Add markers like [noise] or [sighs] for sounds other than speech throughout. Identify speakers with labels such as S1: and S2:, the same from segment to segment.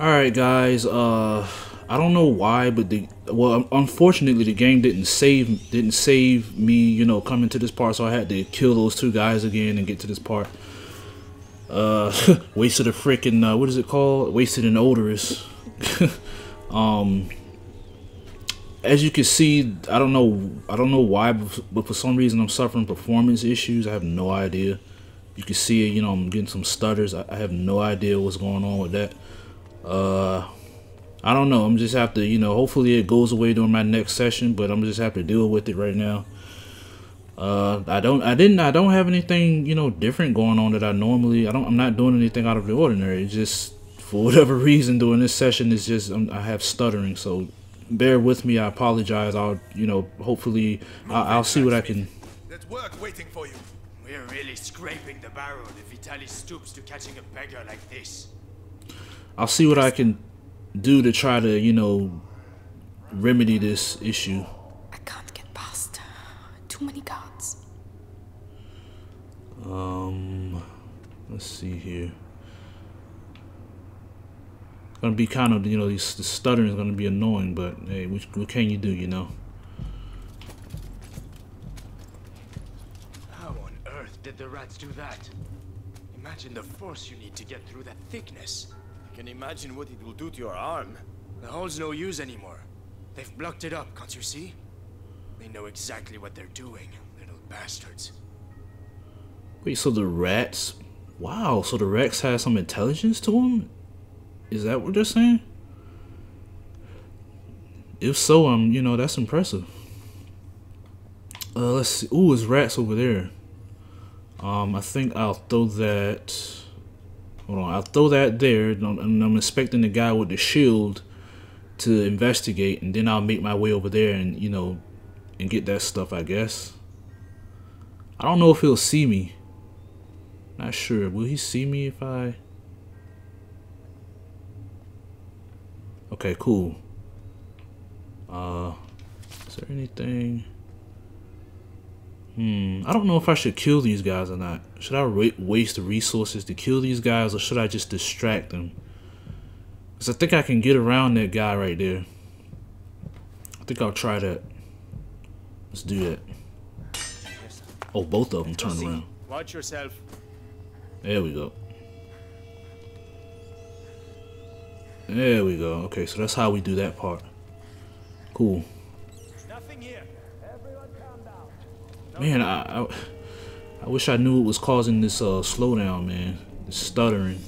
S1: Alright guys, uh I don't know why, but the well unfortunately the game didn't save didn't save me, you know, coming to this part, so I had to kill those two guys again and get to this part. Uh [laughs] wasted a freaking uh, what is it called? Wasted an Odoris. [laughs] um as you can see, I don't know I don't know why, but for some reason I'm suffering performance issues. I have no idea. You can see it, you know, I'm getting some stutters. I, I have no idea what's going on with that uh I don't know. I'm just have to, you know, hopefully it goes away during my next session, but I'm just have to deal with it right now. Uh, I don't, I didn't, I don't have anything, you know, different going on that I normally, I don't, I'm not doing anything out of the ordinary. It's just for [laughs] whatever reason during this session, it's just, I'm, i have stuttering. So bear with me. I apologize. I'll, you know, hopefully I'll, I'll see what I can.
S2: There's work waiting for you.
S3: We're really scraping the barrel if Vitalis stoops to catching a beggar like this.
S1: I'll see what I can do to try to, you know, remedy this issue.
S4: I can't get past. Too many guards.
S1: Um, let's see here. It's gonna be kind of, you know, these, the stuttering is gonna be annoying, but hey, what, what can you do, you know?
S3: How on earth did the rats do that? Imagine the force you need to get through that thickness.
S2: I can imagine what it will do to your arm.
S3: The hole's no use anymore. They've blocked it up, can't you see? They know exactly what they're doing, little bastards.
S1: Wait, so the rats... Wow, so the rats has some intelligence to them? Is that what they're saying? If so, um, you know, that's impressive. Uh, let's see. Ooh, there's rats over there. Um, I think I'll throw that... Hold on, I'll throw that there, and I'm expecting the guy with the shield to investigate, and then I'll make my way over there and, you know, and get that stuff, I guess. I don't know if he'll see me. Not sure. Will he see me if I... Okay, cool. Uh, is there anything... Hmm, I don't know if I should kill these guys or not. Should I waste resources to kill these guys or should I just distract them? Because I think I can get around that guy right there. I think I'll try that. Let's do that. Oh, both of them turn around.
S3: Watch yourself.
S1: There we go. There we go. Okay, so that's how we do that part. Cool. Man, I, I, I wish I knew what was causing this uh, slowdown, man. This stuttering.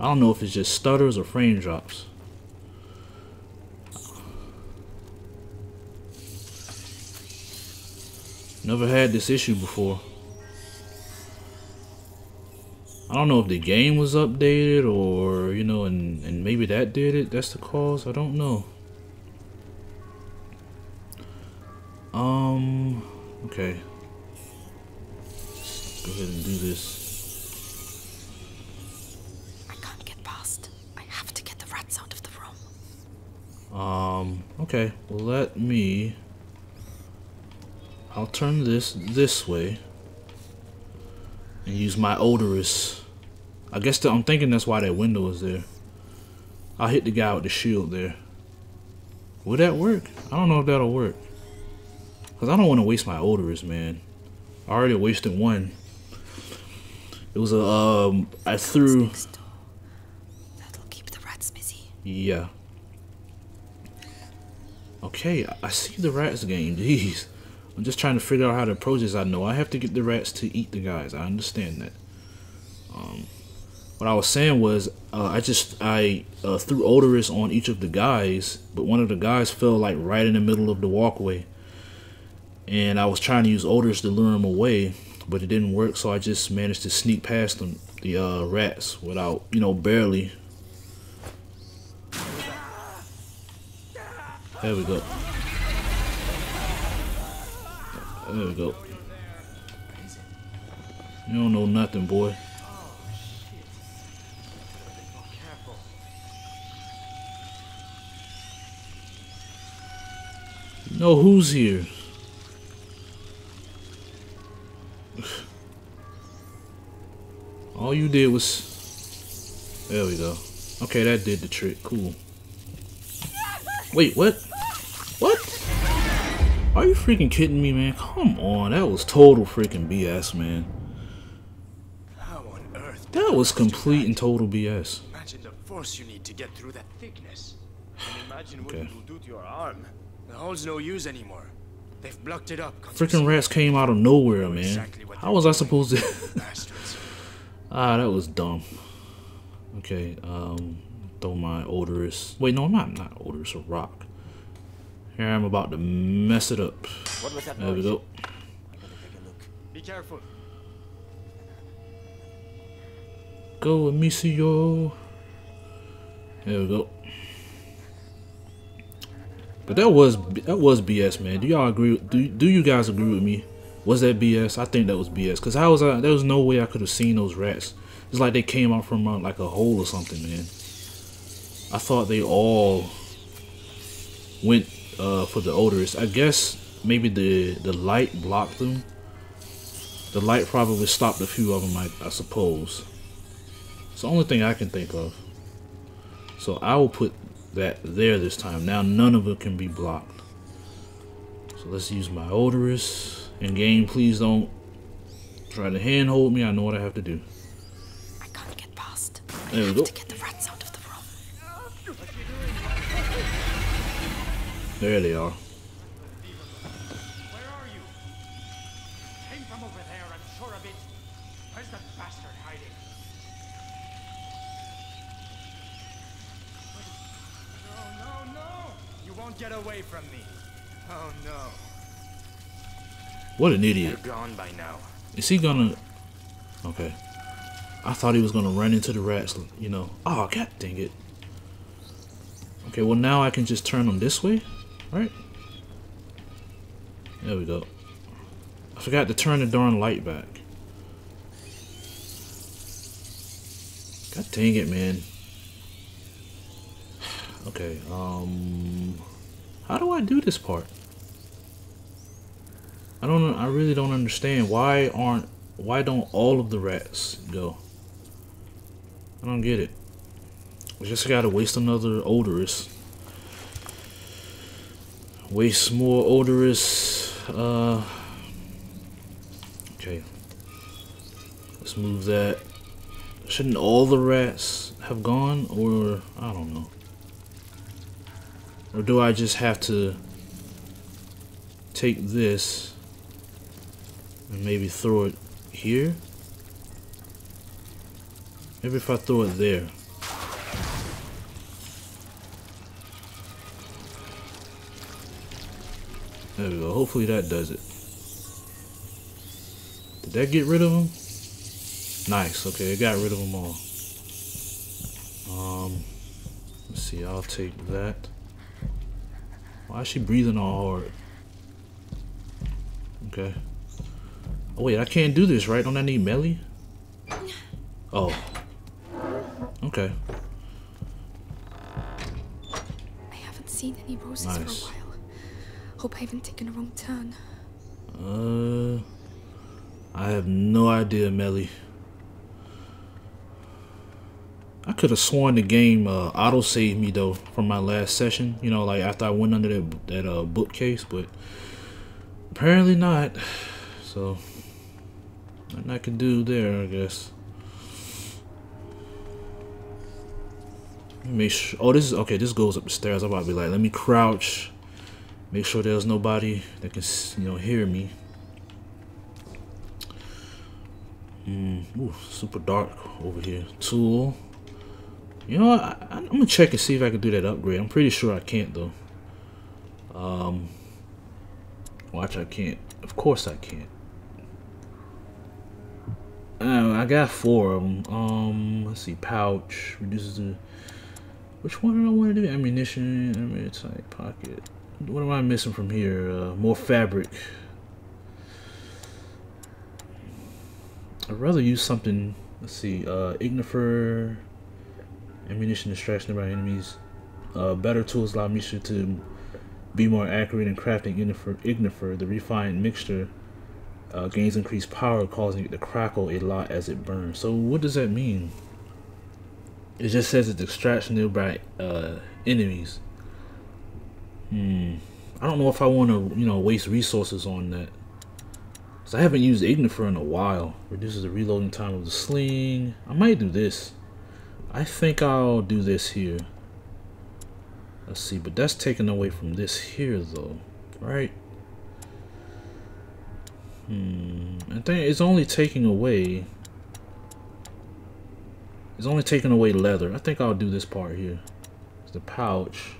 S1: I don't know if it's just stutters or frame drops. Never had this issue before. I don't know if the game was updated or, you know, and, and maybe that did it. That's the cause. I don't know. Um, okay. Go ahead and do this.
S4: I can't get past. I have to get the rats out of the room.
S1: Um, okay. Well, let me... I'll turn this this way and use my Odoris. I guess the, I'm thinking that's why that window is there. I'll hit the guy with the shield there. Will that work? I don't know if that'll work. Because I don't want to waste my Odoris, man. I already wasted one. It was a, um, I threw...
S4: That'll keep the rats busy.
S1: Yeah. Okay, I see the rats game. [laughs] Jeez. I'm just trying to figure out how to approach this. I know I have to get the rats to eat the guys. I understand that. Um, what I was saying was, uh, I just I uh, threw Odoris on each of the guys, but one of the guys fell like right in the middle of the walkway, and I was trying to use odors to lure him away, but it didn't work. So I just managed to sneak past them, the uh, rats, without you know barely. There we go. There we go. You don't know nothing, boy. Know who's here? [sighs] All you did was... There we go. Okay, that did the trick. Cool. Wait, what? What? Are you freaking kidding me, man? Come on, that was total freaking BS, man.
S3: How on earth?
S1: That was complete and total BS.
S3: Imagine the force you need to get through that thickness.
S2: You imagine what
S1: Okay.
S2: it will do to your arm?
S3: The hole's no use anymore. They've blocked it up.
S1: Freaking rats came out of nowhere, man.
S3: exactly
S1: How
S3: they're
S1: was I supposed to? [laughs] Ah, that was dumb. Okay, um, throw my Odoris. Wait, no, I'm not. Not Odoris. A rock. Here I'm about to mess it up.
S2: What was that
S1: There we go.
S2: I gotta take.
S3: Be careful.
S1: Go, Amicia. There we go. But that was that was BS, man. Do y'all agree? Do do you guys agree with me? Was that BS? I think that was BS. Cause how was I? There was no way I could have seen those rats. It's like they came out from uh, like a hole or something, man. I thought they all went uh, for the Odoris. I guess maybe the the light blocked them. The light probably stopped a few of them, I, I suppose. It's the only thing I can think of. So I will put that there this time. Now none of it can be blocked. So let's use my Odoris. In game, please don't try to handhold me. I know what I have to do.
S4: I can't get past. I
S1: There we go.
S4: to get the rats out of the room.
S1: There they are.
S3: Away from me. Oh no.
S1: What an
S3: They're
S1: idiot.
S3: gone by now.
S1: Is he gonna... Okay. I thought he was gonna run into the rats, you know. Oh, god dang it. Okay, well now I can just turn them this way, right? There we go. I forgot to turn the darn light back. God dang it, man. [sighs] Okay, um... How do I do this part? I don't. I really don't understand why aren't why don't all of the rats go? I don't get it. We just gotta waste another Odoris. Waste more Odoris. Uh. Okay. Let's move that. Shouldn't all the rats have gone, or I don't know. Or do I just have to take this and maybe throw it here? Maybe if I throw it there. There we go. Hopefully that does it. Did that get rid of them? Nice. Okay, it got rid of them all. Um, let's see. I'll take that. Why is she breathing all hard? Okay. Oh wait, I can't do this, right? Don't I need melee? Oh. Okay.
S4: I haven't seen any roses
S1: Nice.
S4: for a while. Hope I haven't taken a wrong turn.
S1: Uh, I have no idea, Melie. I could have sworn the game uh, auto saved me though from my last session. You know, like after I went under that that uh, bookcase, but apparently not. [sighs] So nothing I can do there, I guess. Make sure. Oh, this is okay. This goes up the stairs. I'm about to be like, let me crouch. Make sure there's nobody that can, you know, hear me. Mm, ooh, super dark over here. Tool. You know what? I, I- I'm gonna check and see if I can do that upgrade. I'm pretty sure I can't though. Um, watch, I can't. Of course I can't. Uh, I got four of them. Um, let's see. Pouch reduces the. Which one do I want to do? Ammunition, ammunition type, pocket. What am I missing from here? Uh, more fabric. I'd rather use something. Let's see. Uh, Ignifer. Ammunition distraction by enemies. Uh, better tools allow me to be more accurate in crafting Ignifer. Ignifer the refined mixture uh, gains increased power, causing it to crackle a lot as it burns. So what does that mean? It just says it's extracts nearby uh, enemies. Hmm. I don't know if I want to, you know, waste resources on that. Cause I haven't used Ignifer in a while. Reduces the reloading time of the sling. I might do this. I think I'll do this here. Let's see, but that's taken away from this here, though, right? Hmm. I think it's only taking away. It's only taking away leather. I think I'll do this part here. It's the pouch.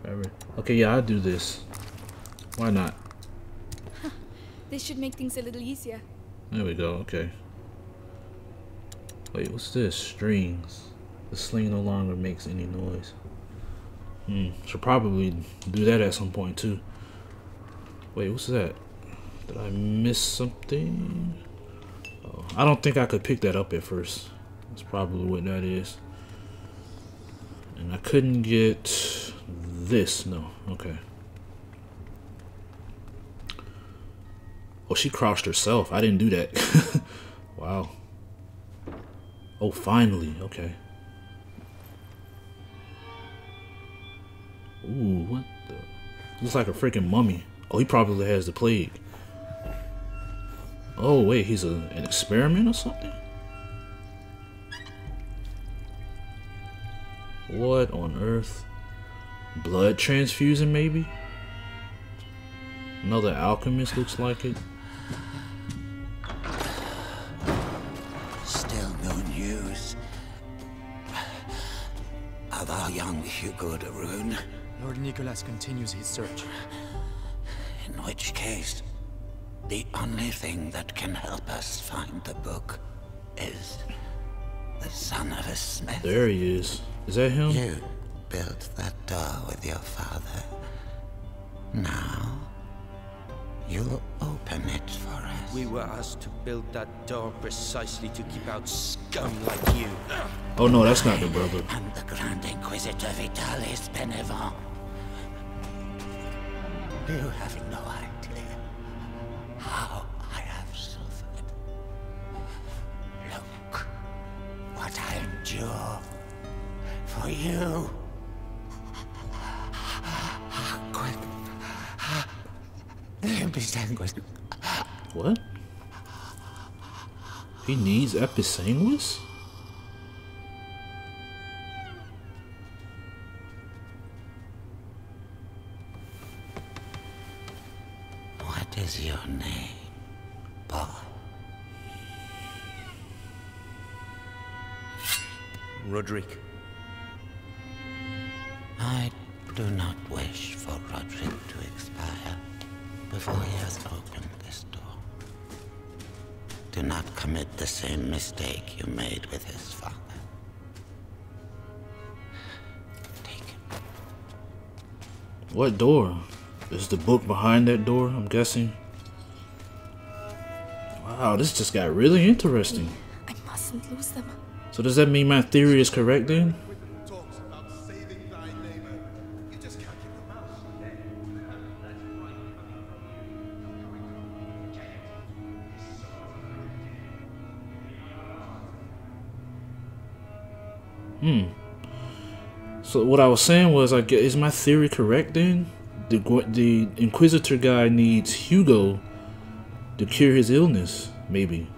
S1: Whatever. Okay, yeah, I'll do this. Why not?
S5: This should make things a little easier.
S1: There we go, okay. Wait, what's this? Strings. The sling no longer makes any noise. Hmm, should probably do that at some point too. Wait, what's that? Did I miss something? Oh, I don't think I could pick that up at first. That's probably what that is. And I couldn't get this, no, okay. Oh, she crouched herself. I didn't do that. [laughs] wow. Oh, finally. Okay. Ooh, what the? Looks like a freaking mummy. Oh, he probably has the plague. Oh, wait, he's a, an experiment or something? What on earth? Blood transfusion, maybe? Another alchemist looks like it.
S6: Of our young Hugo de Rune,
S3: Lord Nicholas continues his search.
S6: in which case, the only thing that can help us find the book is the son of a smith.
S1: There he is. Is that him?
S6: You built that door with your father. Now, you'll open it for us.
S7: We were asked to build that door precisely to keep out scum like you.
S1: Oh no, that's not the brother.
S6: and the Grand Inquisitor Vitalis Benevent. You have no idea how I have suffered. Look what I endure for you. Episanguis.
S1: What? He needs Episanguis?
S6: What is your name, boy?
S7: Rodric,
S6: I do not before he has opened this door. Do not commit the same mistake you made with his father. Take it.
S1: What door? Is the book behind that door, I'm guessing? Wow, this just got really interesting.
S5: I mustn't lose them.
S1: So does that mean my theory is correct then? So what I was saying was, I is my theory correct then? The the Inquisitor guy needs Hugo to cure his illness, maybe,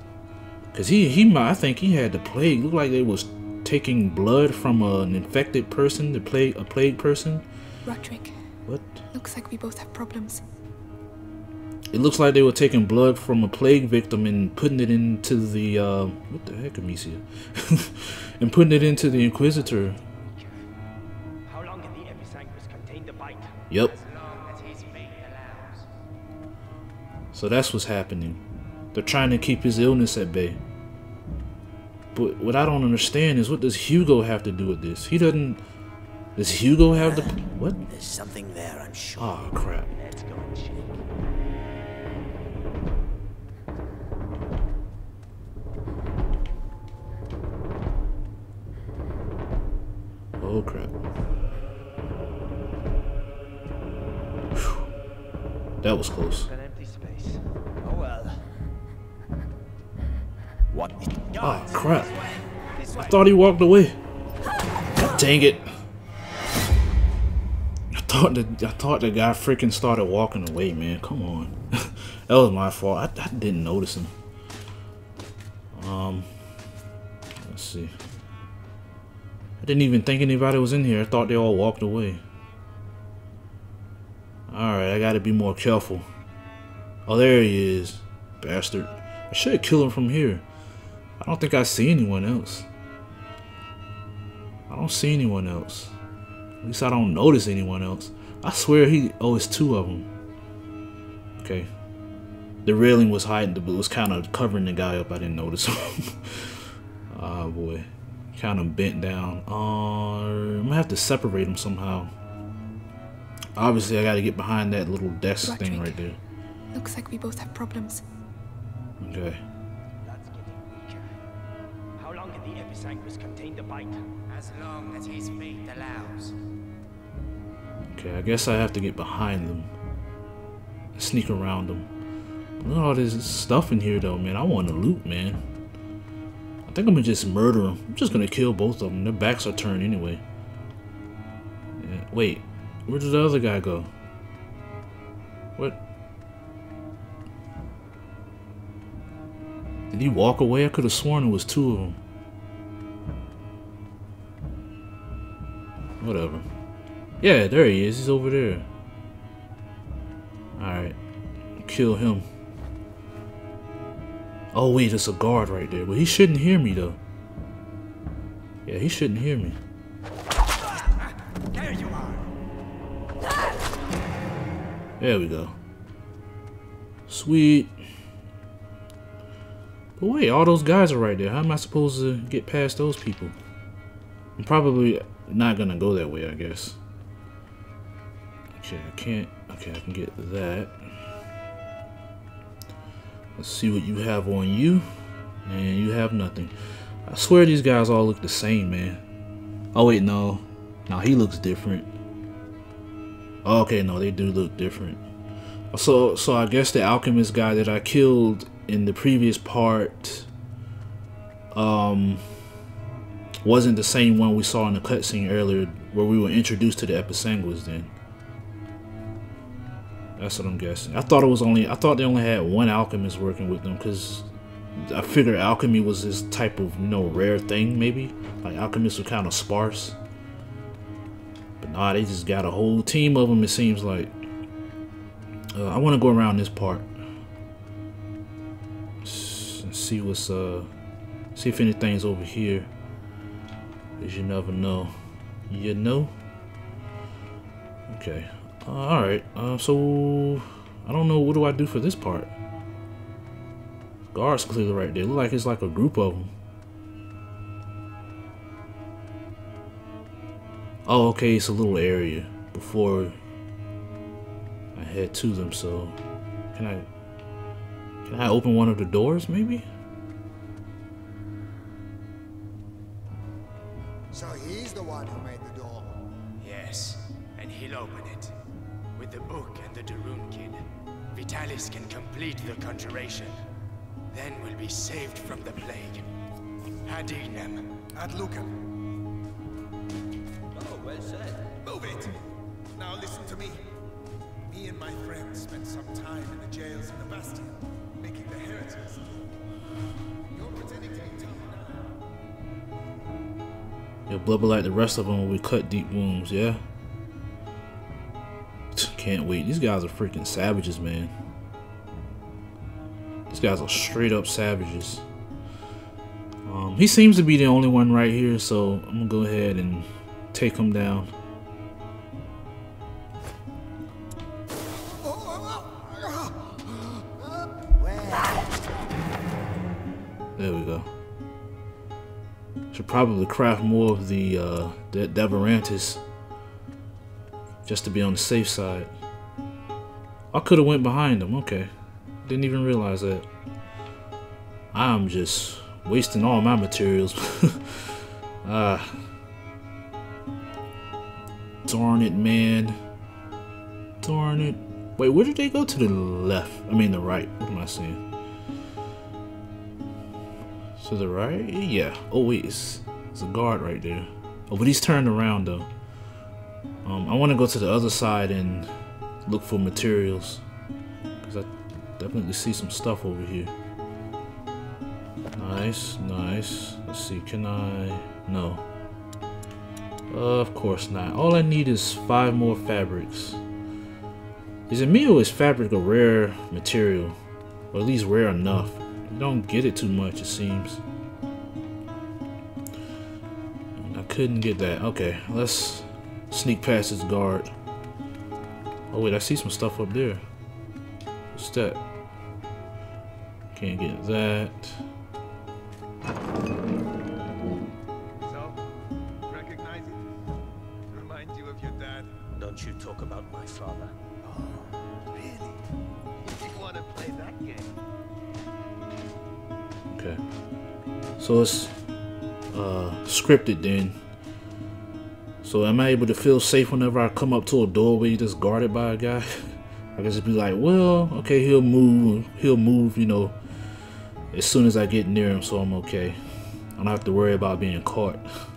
S1: cause he he might I think he had the plague. Looked like they was taking blood from an infected person, the plague a plague person.
S5: Rodric,
S1: What?
S5: looks like we both have problems.
S1: It looks like they were taking blood from a plague victim and putting it into the uh, what the heck, Amicia, [laughs] and putting it into the Inquisitor. Yep.
S8: As long as his fate allows.
S1: So that's what's happening. They're trying to keep his illness at bay. But what I don't understand is what does Hugo have to do with this? He doesn't. Does Hugo have the what?
S7: there's something there, I'm sure.
S1: Oh crap!
S8: Let's go and check.
S1: Oh crap! That was close.
S8: An empty space.
S7: Oh well. What?
S1: Oh crap! I thought he walked away. dang it. I thought the I thought the guy freaking started walking away, man. Come on. [laughs] that was my fault. I, I didn't notice him. Um let's see. I didn't even think anybody was in here. I thought they all walked away. Alright, I gotta be more careful. Oh, there he is. Bastard. I should kill him from here. I don't think I see anyone else. I don't see anyone else. At least I don't notice anyone else. I swear he. Oh, it's two of them. Okay. The railing was hiding, but it was kind of covering the guy up. I didn't notice him. oh [laughs] boy, kind of bent down. Uh, I'm gonna have to separate them somehow. Obviously, I got to get behind that little desk
S5: Rodric.
S1: thing right there.
S5: Looks like we both have problems.
S1: Okay.
S8: That's getting weaker. How long can the Episanguis contain the bite?
S3: As long as his fate allows.
S1: Okay, I guess I have to get behind them. Sneak around them. Look at all this stuff in here though, man. I want to loot, man. I think I'm gonna just murder them. I'm just gonna kill both of them. Their backs are turned anyway. Yeah, wait, where did the other guy go? What? Did he walk away? I could have sworn it was two of them. Whatever. Yeah, there he is. He's over there. Alright. Kill him. Oh, wait, there's a guard right there. But he shouldn't hear me, though. Yeah, he shouldn't hear me.
S3: There
S1: we go. Sweet. But wait, all those guys are right there. How am I supposed to get past those people? I'm probably not gonna go that way, I guess. Okay, I can't. Okay, I can get that. Let's see what you have on you. And you have nothing. I swear these guys all look the same, man. Oh, wait, no. Now he looks different. Okay, no, they do look different. So, so I guess the alchemist guy that I killed in the previous part, um, wasn't the same one we saw in the cutscene earlier, where we were introduced to the Episanguis. Then, that's what I'm guessing. I thought it was only, I thought they only had one alchemist working with them, because I figured alchemy was this type of, you know, rare thing. Maybe like alchemists were kind of sparse. But nah, they just got a whole team of them, it seems like. Uh, I want to go around this part. S- See what's, uh... See if anything's over here. Because you never know. You know? Okay. Uh, Alright. Uh, so... I don't know. What do I do for this part? Guards clearly right there. Look like it's like a group of them. Oh, okay, it's a little area before I head to them. So, can I can I open one of the doors, maybe?
S9: So he's the one who made the door.
S3: Yes, and he'll open it. With the book and the De Rune kid, Vitalis can complete the conjuration. Then we'll be saved from the plague. Hadinem.
S9: Ad Lucem.
S7: Well said.
S9: Move it! Now listen to me. Me and my friends spent some time in the jails of the Bastion, making the heretics. You're pretending to be tough now.
S1: You'll blubber like the rest of them when we cut deep wounds, yeah? [tsk] Can't wait. These guys are freaking savages, man. These guys are straight up savages. Um, he seems to be the only one right here, so I'm gonna go ahead and take him down. There we go. Should probably craft more of the uh, De- Devorantis just to be on the safe side. I could have went behind him. Okay, didn't even realize that. I'm just wasting all my materials. [laughs] Ah, darn it, man. Darn it. Wait, where did they go? To the left. I mean the right. What am I saying? To the right? Yeah. Oh wait, it's, it's a guard right there. Oh, but he's turned around though. Um, I want to go to the other side and look for materials because I definitely see some stuff over here. Nice, nice. Let's see, can I? No. Of course not. All I need is five more fabrics. Is it me or is fabric a rare material? Or at least rare enough. You don't get it too much, it seems. I couldn't get that. Okay, let's sneak past this guard. Oh wait, I see some stuff up there. What's that? Can't get that.
S7: Don't you talk about my father.
S9: Oh, Really? You want to play that game?
S1: Okay. So it's uh, scripted then. So am I able to feel safe whenever I come up to a doorway that's guarded by a guy? [laughs] I guess it'd be like, well, okay, he'll move. He'll move, you know, as soon as I get near him, so I'm okay. I don't have to worry about being caught. [laughs]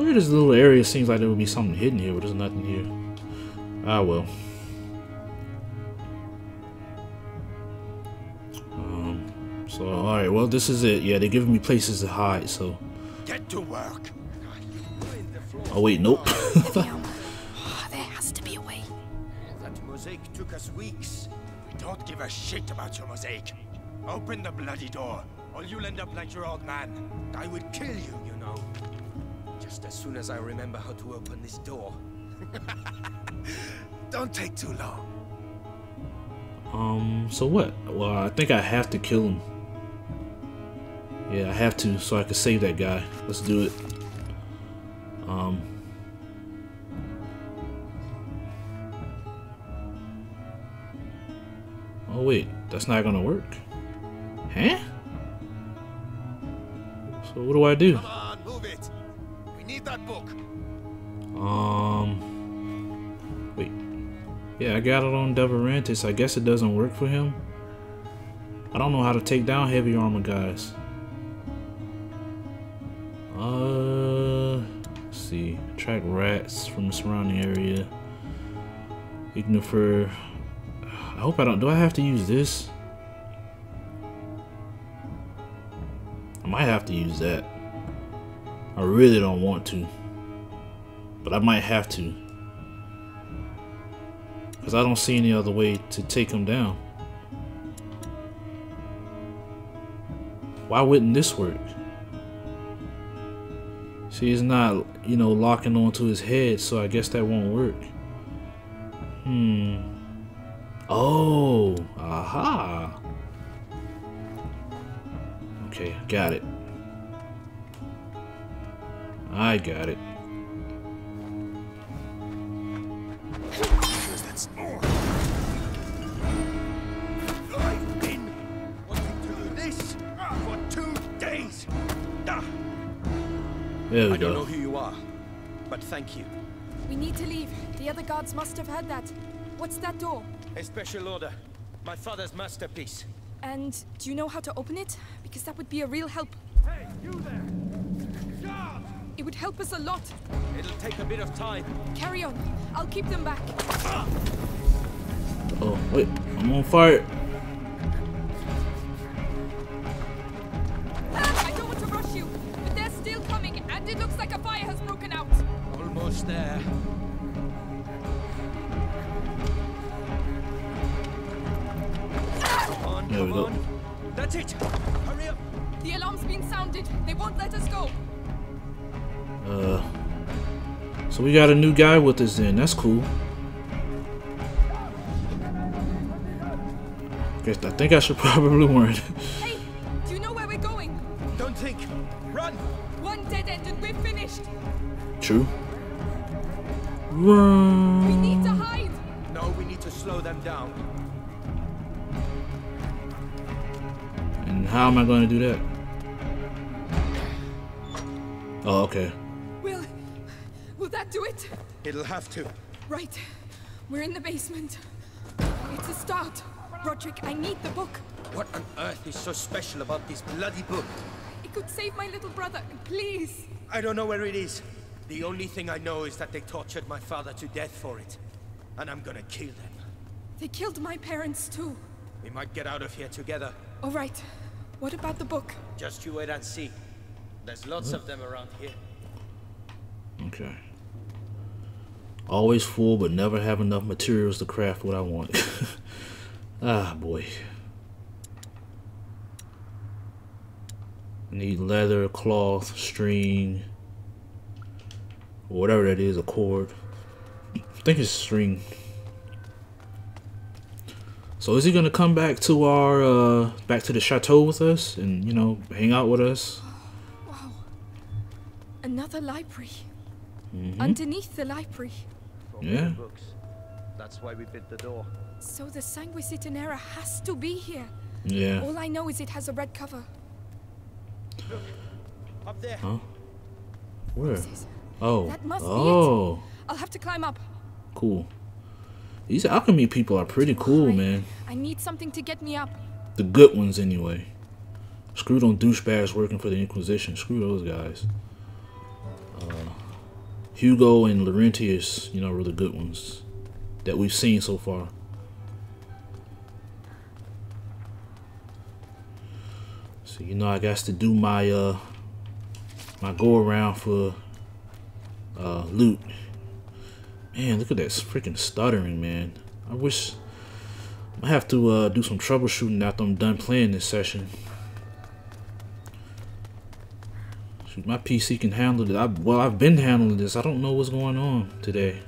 S1: Swear this little area seems like there would be something hidden here, but there's nothing here. Ah, well. Um, so, alright, well, this is it. Yeah, they're giving me places to hide, so.
S3: Get to work.
S1: Oh, wait, nope.
S4: Vivian, [laughs] there has to be a way.
S3: That mosaic took us weeks. We don't give a shit about your mosaic. Open the bloody door, or you'll end up like your old man. I would kill you, you know.
S7: Just as soon as I remember how to open this door. [laughs]
S9: Don't take too long.
S1: Um, so what? Well, I think I have to kill him. Yeah, I have to, so I can save that guy. Let's do it. Um. Oh wait, that's not gonna work. Huh? So what do I do? Um. Wait. Yeah, I got it on Devorantis. I guess it doesn't work for him. I don't know how to take down heavy armor guys. Uh, see. Track rats from the surrounding area. Ignifer. I hope I don't. Do I have to use this? I might have to use that. I really don't want to. But I might have to. Because I don't see any other way to take him down. Why wouldn't this work? See, he's not, you know, locking onto his head, so I guess that won't work. Hmm. Oh, aha. Okay, got it. I got it. There we
S7: I don't know who you are, but thank you.
S5: We need to leave. The other guards must have heard that. What's that door?
S7: A special order. My father's masterpiece.
S5: And do you know how to open it? Because that would be a real help.
S8: Hey, you there! Guard!
S5: It would help us a lot.
S7: It'll take a bit of time.
S5: Carry on. I'll keep them back.
S1: Oh, wait. I'm on fire. So we got a new guy with us then. That's cool. Guess I think I should [laughs] probably warn.
S5: Hey, do you know where we're going?
S7: Don't think. Run.
S5: One dead end and we're finished.
S1: True. Run.
S5: We need to hide.
S7: No, we need to slow them down.
S1: And how am I going to do that? Oh, okay.
S5: Will, will that do it?
S7: It'll have to.
S5: Right. We're in the basement. It's a start. Rodric, I need the book.
S7: What on earth is so special about this bloody book?
S5: It could save my little brother, please.
S7: I don't know where it is. The only thing I know is that they tortured my father to death for it. And I'm gonna kill them.
S5: They killed my parents too.
S7: We might get out of here together.
S5: All right. What about the book?
S7: Just you wait and see. There's lots of them around here.
S1: Okay. Always full, but never have enough materials to craft what I want. [laughs] ah, boy. Need leather, cloth, string, whatever that is, a cord. I think it's string. So is he gonna come back to our uh back to the chateau with us and you know hang out with us?
S5: Wow. Another library.
S1: Mhm.
S5: Underneath the library.
S1: Yeah.
S7: Books. That's why we bit the door.
S5: So the Sanguinis Itinera has to be here.
S1: Yeah.
S5: All I know is it has a red cover.
S7: Look. Up there.
S1: Huh? Where? Oh.
S5: That must be
S1: oh.
S5: it. I'll have to climb up.
S1: Cool. These alchemy people are pretty cool, man.
S5: I need something to get me up.
S1: The good ones, anyway. Screw them douchebags working for the Inquisition. Screw those guys. Hugo and Laurentius, you know, were the good ones that we've seen so far. So you know, I got to do my uh my go around for uh loot. Man, look at that freaking stuttering, man. I wish I have to uh, do some troubleshooting after I'm done playing this session. Shoot, my PC can handle it. I, well, I've been handling this. I don't know what's going on today.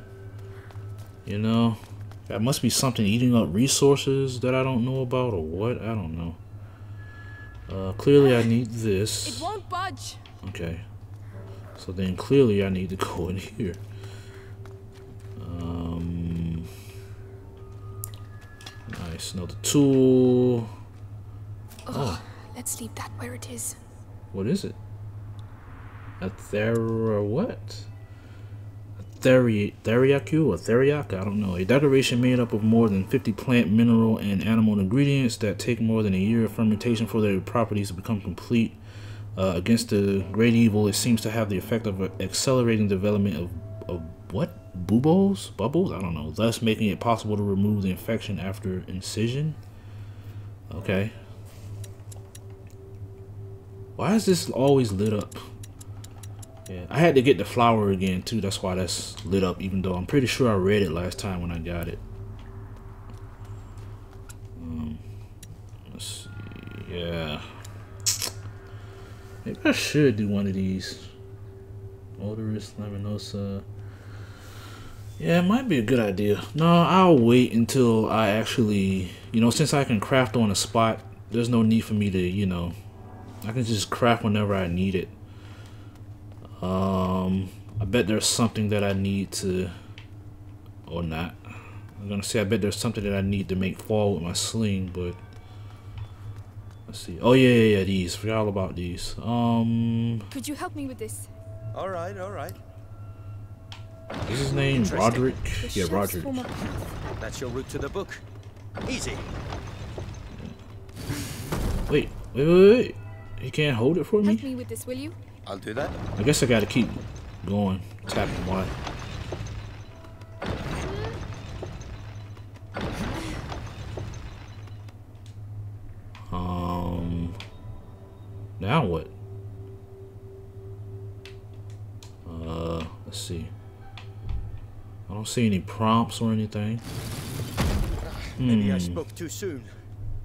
S1: You know, that must be something eating up resources that I don't know about or what. I don't know. Uh, clearly, I need this.
S5: It won't budge.
S1: Okay. So then clearly I need to [laughs] go in here. Um, nice. Another tool.
S5: Oh, let's leave that where it is.
S1: What is it? A thera what? A theri theriaku or theriac? I don't know. A decoration made up of more than 50 plant, mineral, and animal ingredients that take more than a year of fermentation for their properties to become complete. Uh, against the great evil, it seems to have the effect of accelerating development of, of what? Buboes? Bubbles? I don't know. Thus making it possible to remove the infection after incision. Okay. Why is this always lit up? I had to get the flower again too. That's why that's lit up, even though I'm pretty sure I read it last time when I got it. Um, let's see. Yeah. Maybe I should do one of these. Odoris Luminosa. Yeah, it might be a good idea. No, I'll wait until I actually, you know, since I can craft on a spot, there's no need for me to, you know, I can just craft whenever I need it. Um, I bet there's something that I need to, or not. I'm gonna say I bet there's something that I need to make fall with my sling, but let's see. Oh yeah, yeah, yeah, these. Forgot all about these. Um,
S5: Could you help me with this?
S7: All right, all right.
S1: is his name
S7: Interesting.
S1: Rodric?
S5: The
S1: Yeah, Rodric.
S5: form a path.
S7: That's your route to the book. Easy.
S1: Wait, wait, wait, wait. He can't hold it for me.
S5: Help me with this, will you?
S7: I'll do that.
S1: I guess I gotta keep going, tapping Y. Um, now what? Uh, let's see. I don't see any prompts or anything.
S7: Maybe I
S1: Hmm.
S7: spoke too soon.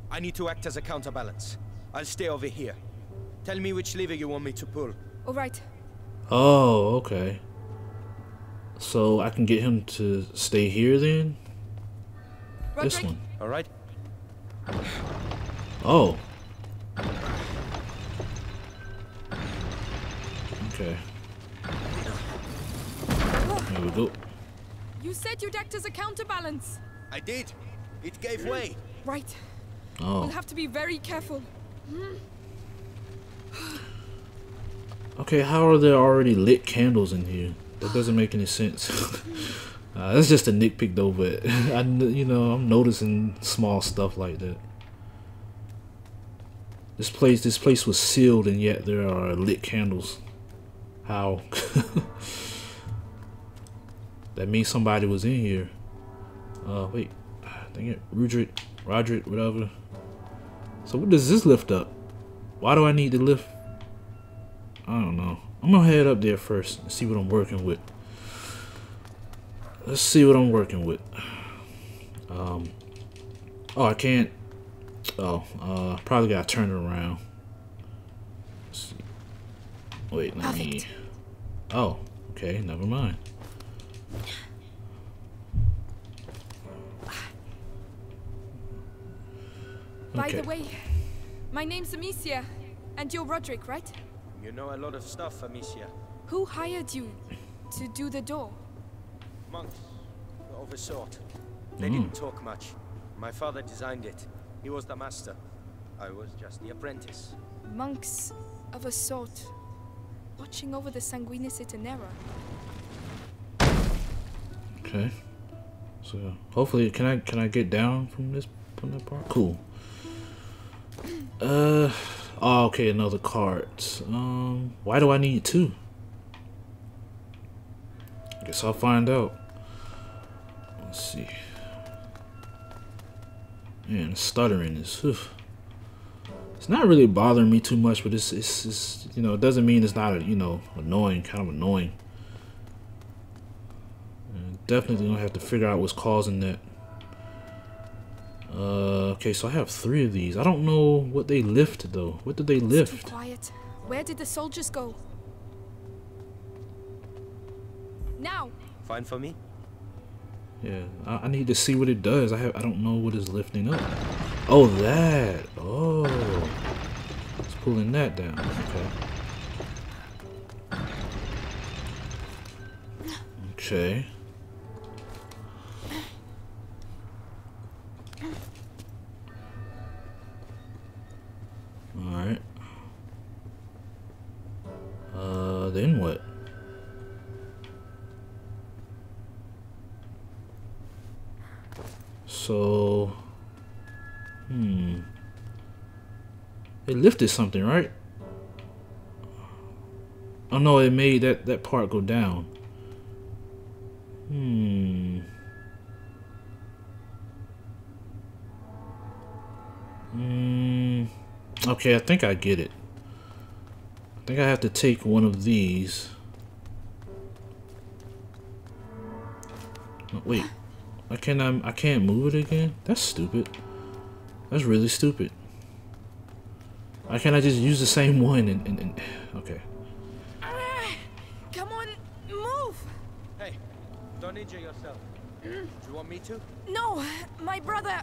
S7: I need to act as a counterbalance. I'll stay over here. Tell me which lever you want me to pull.
S5: All right.
S1: Oh, okay. So I can get him to stay here then? This one.
S7: All right?
S1: Oh. Okay. There we go.
S5: you said you'd act as a counterbalance.
S7: I did. It gave way.
S5: Right.
S1: Oh.
S5: We'll have to be very careful.
S1: Okay, how are there already lit candles in here? That doesn't make any sense. [laughs] uh, that's just a nitpick though, but [laughs] I, you know, I'm noticing small stuff like that. This place, this place was sealed, and yet there are lit candles. How? [laughs] that means somebody was in here. Uh, wait, dang it, Rudrick, Rodric, whatever. So what does this lift up? Why do I need to lift? I don't know. I'm gonna head up there first and see what I'm working with. Let's see what I'm working with. Um. Oh, I can't. Oh, uh, probably gotta turn it around. Wait, let me. Oh, okay, never mind.
S5: By the way, my name's Amicia, and you're Rodric, right?
S7: You know a lot of stuff, Amicia.
S5: Who hired you to do the door?
S7: Monks of a sort. They didn't talk much. My father designed it. He was the master. I was just the apprentice.
S5: Monks of a sort, watching over the Sanguinis Itinera.
S1: Okay. So hopefully, can I can I get down from this from that part? Cool. Uh. Oh, okay, another card. Um, why do I need two? Guess I'll find out. Let's see. Man, stuttering is. Whew. It's not really bothering me too much, but it's, it's it's you know it doesn't mean it's not a, you know annoying, kind of annoying. Definitely gonna have to figure out what's causing that. Uh, okay, so I have three of these. I don't know what they lift though. What did they
S5: It's too
S1: lift?
S5: quiet. Where did the soldiers go? Now,
S7: Fine for me?
S1: Yeah, I, I need to see what it does. I have I don't know what is lifting up. Oh, that. Oh, it's pulling that down. Okay. Okay. So, hmm. It lifted something, right? Oh no, it made that, that part go down. Hmm. Hmm. Okay, I think I get it. I think I have to take one of these. Oh, wait. I can't I can't move it again? That's stupid. That's really stupid. Why can't I just use the same [laughs] one and, and, and okay.
S5: Ah, come on, move!
S7: Hey, don't injure yourself. Mm. Do you want me to?
S5: No, my brother.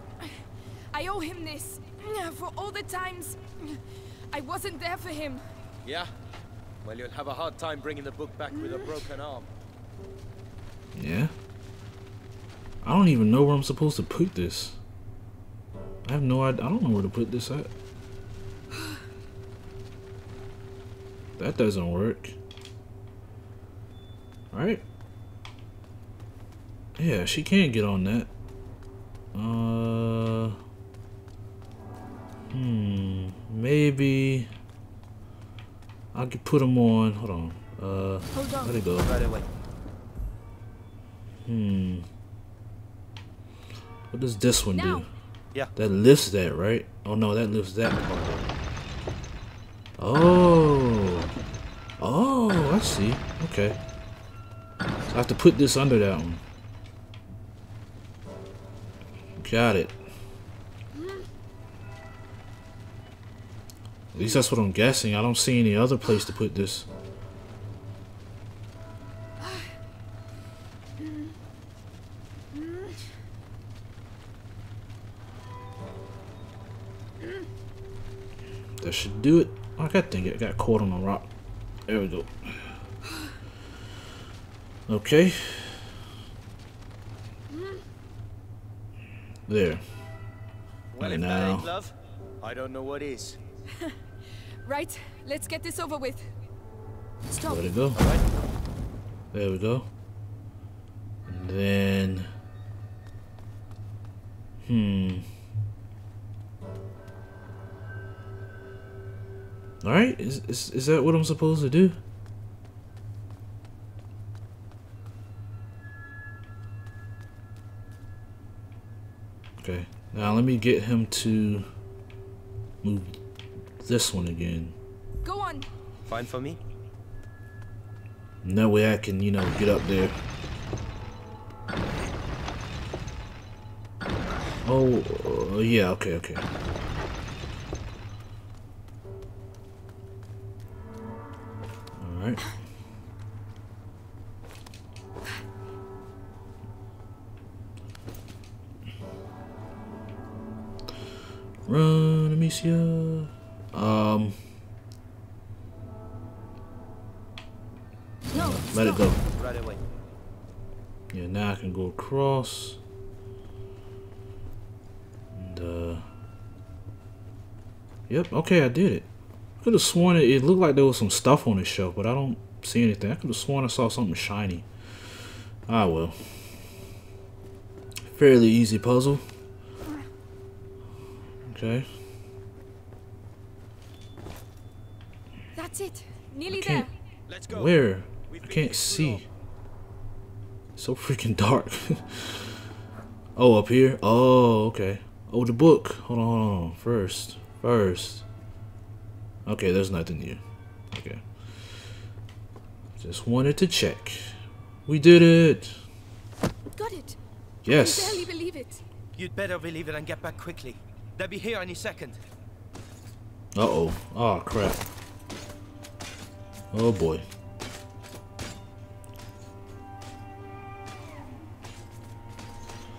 S5: I owe him this for all the times I wasn't there for him.
S7: Yeah? Well, you'll have a hard time bringing the book back with a mm. broken arm.
S1: Yeah. I don't even know where I'm supposed to put this. I have no idea. I don't know where to put this at. [sighs] That doesn't work. Right? Yeah, she can't get on that. Uh. Hmm. Maybe. I could put them on. Hold on. Uh.
S5: Hold on.
S1: Let it go.
S7: Right away.
S1: Hmm. What does this one
S5: Now.
S1: do?
S7: Yeah.
S1: That lifts that, right? Oh no, that lifts that part. Oh. Oh, I see. Okay. So I have to put this under that one. Got it. At least that's what I'm guessing. I don't see any other place to put this. Do it. Oh, I got think it got caught on a rock. There we go. Okay. There.
S7: Well,
S1: Hey,
S7: if that
S1: now.
S7: ain't love, I don't know what is. [laughs]
S5: Right, let's get this over with. Stop.
S1: Let it go.
S7: Alright?
S1: There we go. And then. Hmm. All right, is, is is that what I'm supposed to do? Okay, now let me get him to move this one again.
S5: Go on.
S7: Fine for me?
S1: No way I can, you know, get up there. Oh, uh, yeah, okay, okay. Run, Um,
S5: No.
S1: let it go.
S7: Right away.
S1: Yeah, now I can go across. And, uh. Yep, okay, I did it. I Could have sworn it, it looked like there was some stuff on the shelf, but I don't see anything. I could have sworn I saw something shiny. Ah, well. Fairly easy puzzle. Okay.
S5: That's it. Nearly there.
S7: Let's go.
S1: Where? I can't see. So freaking dark. [laughs] oh, up here? Oh, okay. Oh, the book. Hold on, hold on. First. First. Okay, there's nothing here. Okay. Just wanted to check. We did it.
S5: Got it. Yes. I
S1: Yes.
S5: barely believe it.
S7: You'd better believe it and get back quickly. They'll be here any second.
S1: Uh oh. Oh, crap. Oh, boy.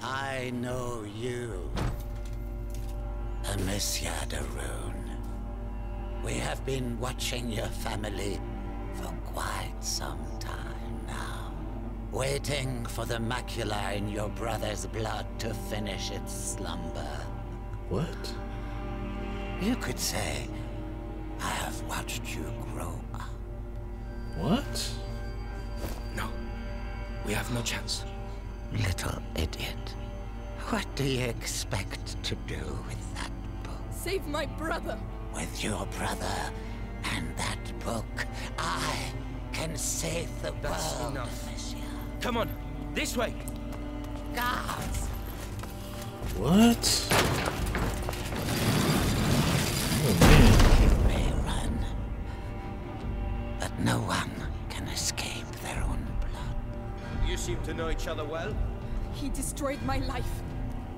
S6: I know you, Amicia de Rune. We have been watching your family for quite some time now. Waiting for the macula in your brother's blood to finish its slumber.
S1: What?
S6: You could say, I have watched you grow.
S1: What?
S7: No. We have no chance.
S6: Little idiot. What do you expect to do with that book?
S5: Save my brother.
S6: With your brother and that book, I can save the
S7: That's
S6: world,
S7: enough.
S6: Amicia.
S7: Come on. This way.
S6: Guards!
S1: What? Oh, man.
S6: No one can escape their own blood.
S7: You seem to know each other well.
S5: He destroyed my life.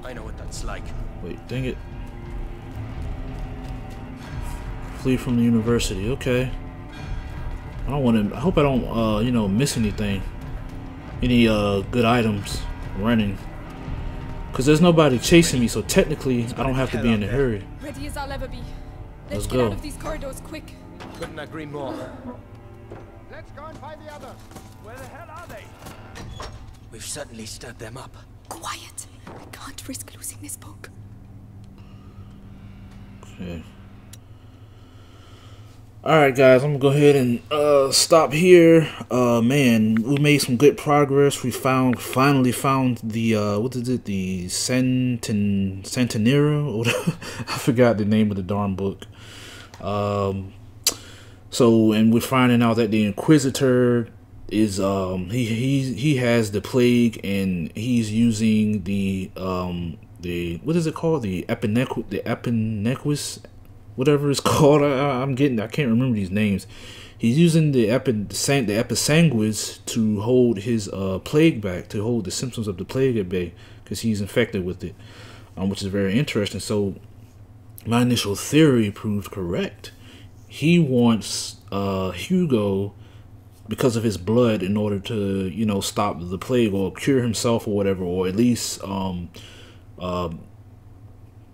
S7: I know what that's like.
S1: Wait, dang it. Flee from the university. Okay. I don't want to. I hope I don't, uh, you know, miss anything. Any uh good items running. Cause there's nobody chasing me, so technically I don't have to be in a hurry.
S5: Ready as I'll ever be. Let's,
S1: Let's
S5: get
S1: go.
S5: out of these corridors quick.
S7: Couldn't agree more.
S8: Let's go and find the others. Where the hell are they?
S7: We've certainly stirred them up.
S4: Quiet. I can't risk losing this book.
S1: Okay. Alright guys, I'm gonna go ahead and uh stop here. Uh man, we made some good progress. We found finally found the uh what is it, the Centen Centenera. [laughs] I forgot the name of the darn book. Um so and we're finding out that the Inquisitor is um he he he has the plague and he's using the um the what is it called? The epinequ the epinequus whatever it's [laughs] called. I, I'm getting I can't remember these names. He's using the epi the episanguis to hold his uh plague back to hold the symptoms of the plague at bay because he's infected with it um which is very interesting. So my initial theory proved correct he wants uh Hugo because of his blood in order to you know stop the plague or cure himself or whatever or at least um um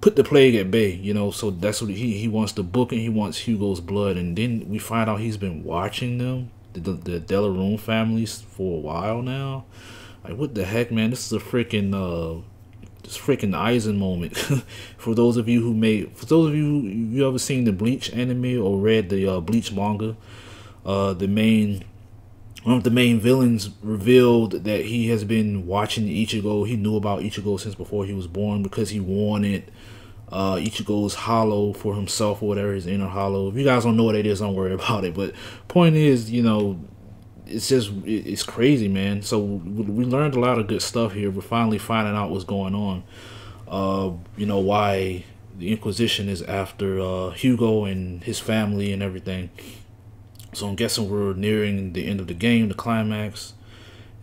S1: put the plague at bay you know? So that's what he he wants the book and he wants hugo's blood. And then we find out he's been watching them the, the, the families for a while now. Like what the heck man? This is a freaking uh this freaking Aizen moment. [laughs] for those of you who may, for those of you you ever seen the Bleach anime or read the uh, Bleach manga, uh, the main one of the main villains revealed that he has been watching Ichigo. He knew about Ichigo since before he was born because he wanted uh, Ichigo's hollow for himself or whatever his inner hollow. If you guys don't know what it is, don't worry about it. But point is, you know, it's just it's crazy, man. So we learned a lot of good stuff here. We're finally finding out what's going on. Uh, you know why the Inquisition is after uh, Hugo and his family and everything. So I'm guessing we're nearing the end of the game, the climax.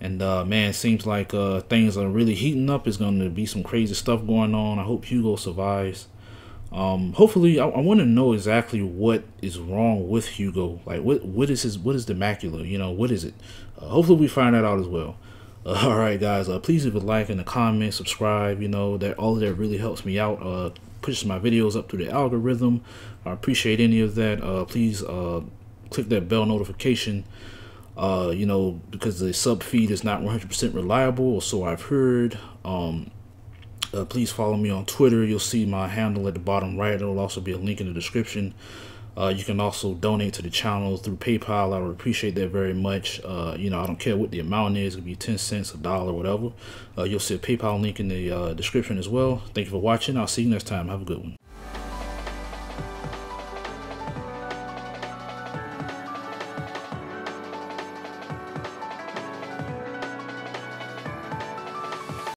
S1: And uh, man, seems like uh, things are really heating up. It's going to be some crazy stuff going on. I hope Hugo survives. Um, hopefully, I, I want to know exactly what is wrong with Hugo. Like, what what is his what is the macula? You know, what is it? Uh, hopefully, we find that out as well. [laughs] Uh, all right, guys. Uh, please leave a like and a comment, subscribe. You know that all of that really helps me out. Uh, pushes my videos up through the algorithm. I appreciate any of that. Uh, please uh, click that bell notification. Uh, you know, because the sub feed is not 100% reliable, or so I've heard. Um, uh, please follow me on Twitter. You'll see my handle at the bottom right. There will also be a link in the description. Uh, you can also donate to the channel through PayPal. I would appreciate that very much. Uh, you know, I don't care what the amount is. It could be 10 cents, a dollar, whatever. Uh, you'll see a PayPal link in the uh, description as well. Thank you for watching. I'll see you next time. Have a good one.